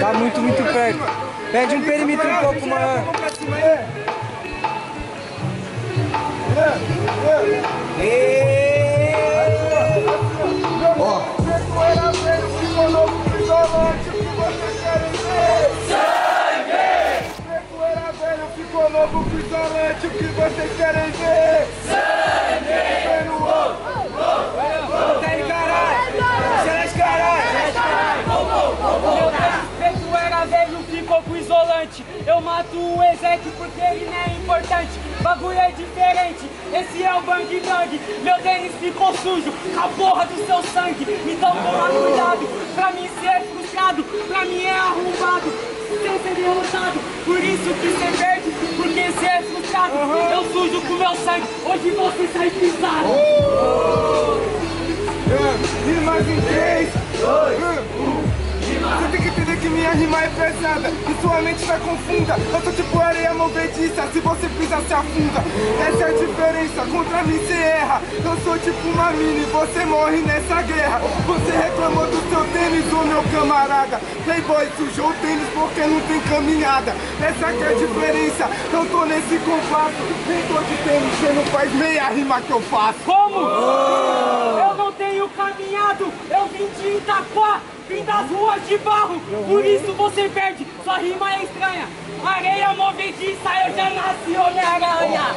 Tá muito, muito perto. Pede um perímetro um pouco maior. Ó. Ficou novo com isolante, o que vocês querem ver? Sangue! Isolante. Eu mato o Ezek porque ele não é importante. Bagulho é diferente, esse é o Bang Bang. Meu tênis ficou sujo com a porra do seu sangue. Então toma cuidado, pra mim cê é frustrado, pra mim é arrombado. Sem ser derrotado, por isso que cê perde, porque cê é frustrado. Eu sujo com meu sangue, hoje você sai pisado. Rimas em 3, 2, 1. Você tem que minha rima é pesada E sua mente tá confunda. Eu sou tipo areia movediça Se você pisar se afunda. Essa é a diferença Contra mim cê erra. Eu sou tipo uma mina e você morre nessa guerra. Você reclamou do seu tênis, ô meu camarada. Playboy sujou o tênis porque não tem caminhada. Essa que é a diferença Eu tô nesse compasso. Nem tô de tênis, você não faz meia rima que eu faço. Como? Eu não tenho caminhado, eu vim de Itaquá, vim das ruas de barro, por isso você perde, sua rima é estranha. Areia movediça, eu já nasci Homem-Aranha.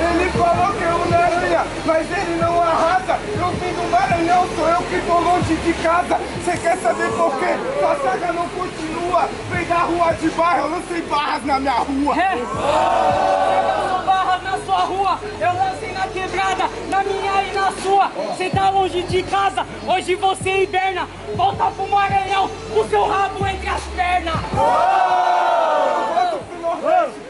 Ele falou que é uma aranha, mas ele não arrasa. Eu vim do Maranhão, sou eu que tô longe de casa. Cê quer saber por quê? Sua saga não continua. Vem da rua de bairro, eu lancei barras na minha rua. É, rua, eu lancei na quebrada, na minha e na sua. Cê tá longe de casa, hoje você hiberna. Volta pro Maranhão, com seu rabo entre as pernas.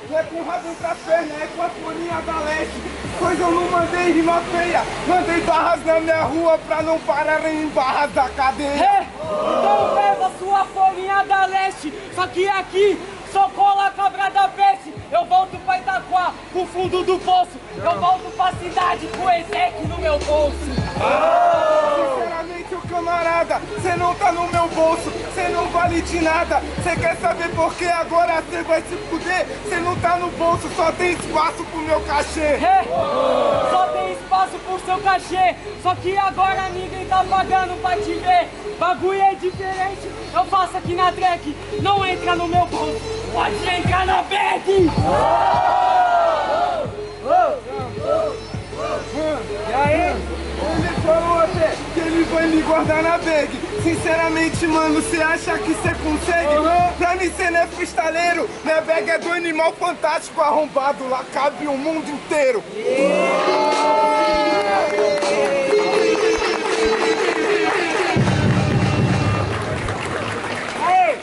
Não é com rabo entre as pernas, é com a folhinha da leste. Pois eu não mandei rima feia, mandei barras na minha rua pra não pararem em barras da cadeia. É, então leva sua folhinha da leste, só que aqui só cola a cabra da peste. Eu volto Itaquá, pro fundo do poço. Eu volto pra cidade com o Ezek no meu bolso. Sinceramente, ô camarada, cê não tá no meu bolso, cê não vale de nada. Cê quer saber por que agora cê vai se fuder? Cê não tá no bolso, só tem espaço pro meu cachê. É, só tem espaço pro seu cachê. Só que agora ninguém tá pagando pra te ver. Bagulho é diferente, eu faço aqui na track. Não entra no meu bolso, pode entrar na bag. E aí? Ele falou até que ele vai me guardar na bag. Sinceramente, mano, cê acha que cê consegue? Pra mim, cê não é freestaleiro. Minha bag é do animal fantástico arrombado. Lá cabe o mundo inteiro. Aê,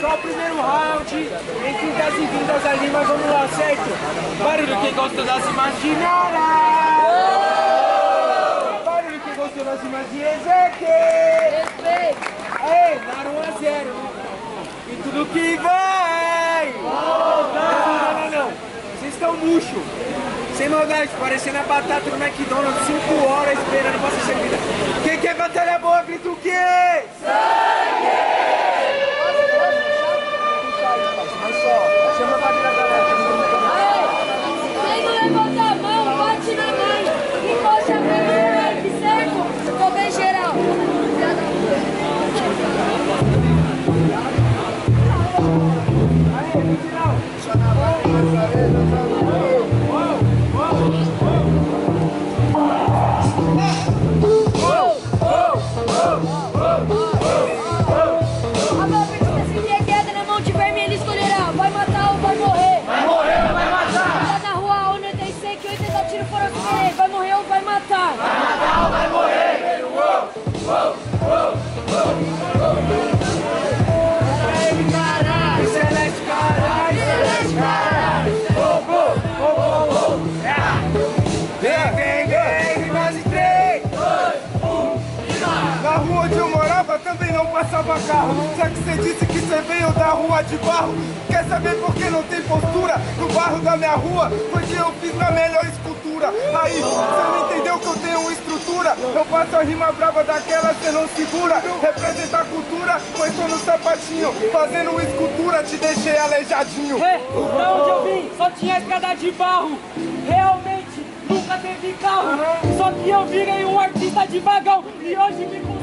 só o primeiro round, entre das e vindas ali, mas vamos lá, certo? Barulho quem gosta das imaginárias! Barulho quem gostou das rimas de Ezek! Aê, Naru a zero! E tudo que vai! Não, não, não! Vocês estão murcho! Sem maldade, parecendo a batata no McDonald's, 5 horas esperando pra ser servida. Quem quer batalha boa, grita o quê? Mas A não passava carro. Já que você disse que você veio da rua de barro, quer saber por que não tem postura? No barro da minha rua foi que eu fiz na melhor escultura. Aí, você não entendeu que eu tenho estrutura? Eu faço a rima brava daquela, cê não segura. Representa a cultura, pois tô no sapatinho. Fazendo escultura, te deixei aleijadinho. É, da onde eu vim, só tinha escada de barro. Realmente, nunca teve carro. Só que eu virei um artista de vagão. E hoje me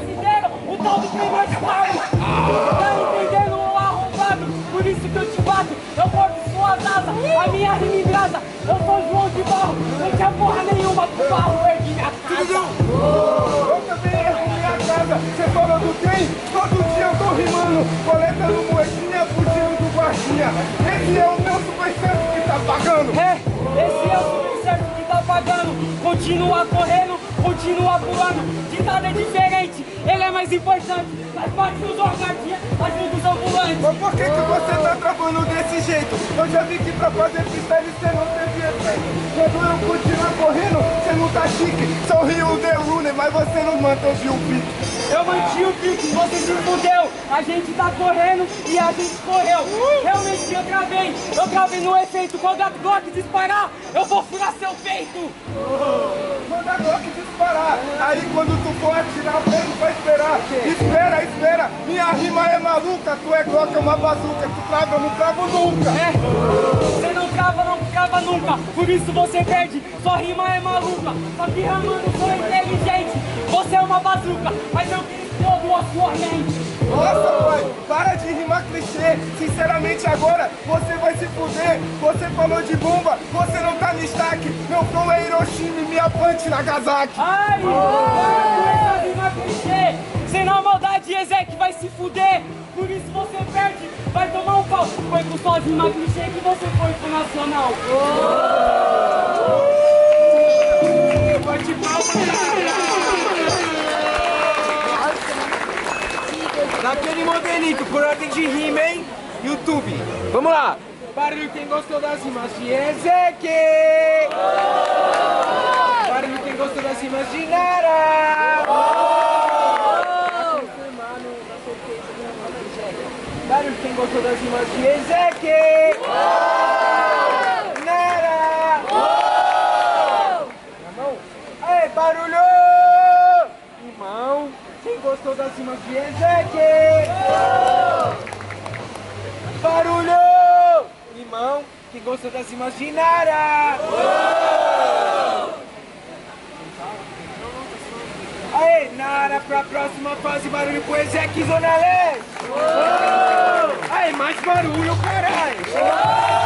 tal do primeiro carro. Tá entendendo, ô arrombado? Por isso que eu te bato. Eu mordo suas asas, a minha rima embrasa. Eu sou João de Barro, não tinha porra nenhuma pro barro. Perdi minha casa. Eu também erro minha casa, cê falou do trem? Todo dia eu tô rimando, coletando moedinha, fugindo do guardinha. Esse é o meu super certo que tá pagando. É, esse é o super certo que tá pagando. Continua correndo, continua pulando. Ditado é diferente, ele é mais importante. Faz parte dos orgadinhas, ajuda os ambulantes. Mas por que, que você tá travando desse jeito? Eu já vi que pra fazer freestyle cê não teve efeito. Quando eu continuar correndo, cê não tá chique. Sou Rio de Rune, mas você não manteve o pique. Eu manti o pique, você se fudeu. A gente tá correndo e a gente correu. Realmente eu travei, eu travei no efeito. Quando a Glock disparar, eu vou furar seu peito. Manda a Glock disparar. Aí quando tu for atirar, o tempo vai esperar. Espera, espera. Minha rima é maluca. Tu é Glock, é uma bazuca. Tu trava, eu não travo nunca. É, você não trava, não trava nunca. Por isso você perde, sua rima é maluca. Só que ramando sou inteligente. Você é uma bazuca, mas eu quis todo a sua mente. Nossa, pai, para de rimar clichê. Sinceramente, agora você vai se fuder. Você falou de bomba, você não tá no destaque. Meu flow é Hiroshima e minha punch Nagasaki. Ai, essa rima clichê. Sem na maldade, Ezek vai se fuder. Por isso você perde, vai tomar um pau. Foi com sua rima clichê que você foi pro Nacional. Bate Modelito, por ordem de rima, hein? YouTube. Vamos lá. Barulho quem gostou das rimas de Ezequiel. Barulho quem gostou das rimas de Nara. Barulho quem gostou das rimas de Ezequiel. Nara. Na mão. Aê, barulho! Irmão, de Ezequiel? Barulho! Irmão, quem gostou das Nara? Aê, Nara, pra próxima fase, barulho pro Ezequiel Zona Leste! Aê, mais barulho, caralho!